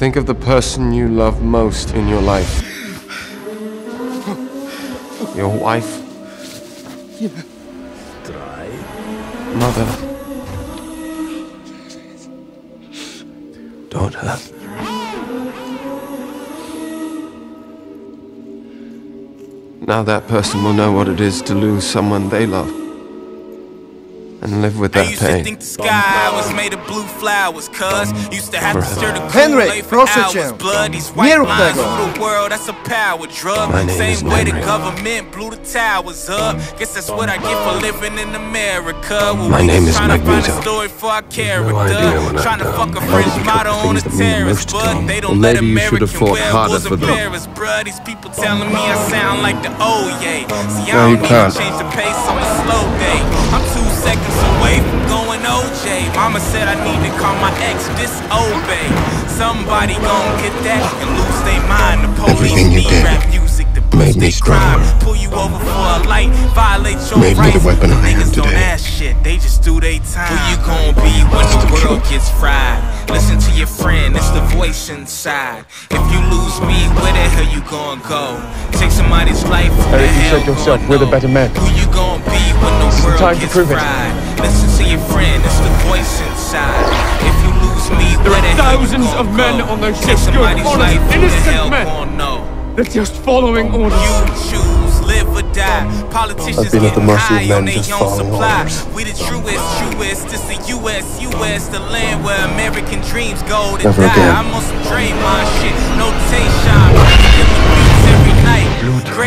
Think of the person you love most in your life. Your wife. Mother. Daughter. Now that person will know what it is to lose someone they love and live with that I that used to think the sky was made of blue flowers, cuz used to have to stir the Henry, Kool-Aid for proszę hours. cię. Blood, these white lines tego. the world, that's a power drug. My name Same is way the government blew the towers up. Guess that's what I get for living in America. Well, My we name just is trying to find a Magneto. story for our no character. idea when I Trying to die. fuck a Maybe French model on a things that mean terrorist, but me. they don't let maybe you should have American fought wear harder for them. Paris, bruh. These people telling me I sound like the oh yeah. See, I you don't need can't. to change the pace on a slow day. I'm two seconds away from going OJ. Mama said I need to call my ex disobey. Somebody gon' get that and lose their mind. The police Everything you need did rap music to made boost me their crime. stronger. Pull you over for a light, violate your Made me the rights. weapon I am Niggas don't today. ask shit, they just do their time. Who you gon' be when the world gets fried? Listen to your friend, it's the voice inside. If you lose me, where the hell you gon' go? Take somebody's life, who the Eric, you hell said yourself, gon' we're the better men. Who you gon' be when the the world time to gets prove it. fried? Listen to your friend, it's the voice inside. If you lose me, There are the hell you thousands of men go? on those Take ships, good, somebody's honest, life, who the innocent men. gon' They're just following You orders. choose, live or die. Politicians I've been at the mercy of high on men their just own supply. orders. We the truest, truest. This the U.S., U.S. The land where American dreams go to Never die. again. I'm on some Draymond shit, no Tayshaun.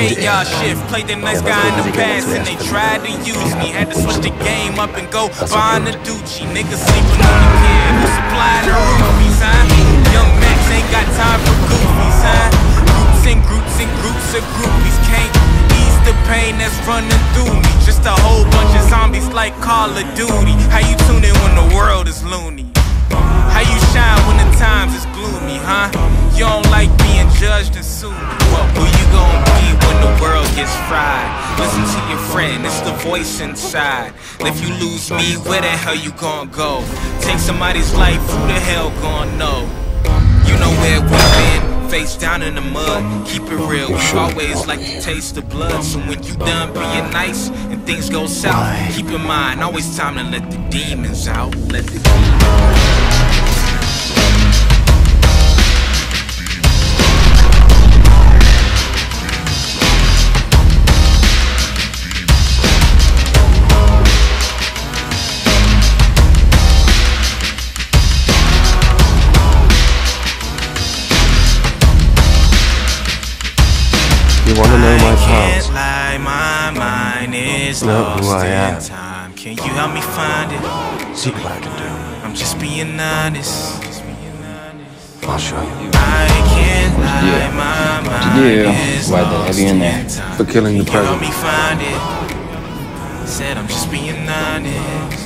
Graveyard shift, played the nice guy in the past and they tried to use me. Had to switch the game up and go find the Ducci. Niggas sleeping on the kid who supplying the roofies, huh? Young Max ain't got time for goofies, huh? Groups and groups and groups of groupies can't ease the pain that's running through me. Just a whole bunch of zombies like Call of Duty. How you tune in when the world is loony? How you shine when the times is gloomy, huh? You don't like being judged and sued. Gets fried? Listen to your friend, it's the voice inside. If you lose me, where the hell you gonna go? Take somebody's life, who the hell gonna know? You know where we've been, face down in the mud. Keep it real, we always like to taste the blood. So when you done being nice and things go south, keep in mind, always time to let the demons out. Let the demons You wanna know my I past? can't lie, my mind is Know lost who I in am. time. Can you help me find it? See what I can do. I'm just being honest. I'll show you. I can't lie, my mind do? is Why the lost heavy in there? For killing the Can you president. me find it? Said I'm just being honest.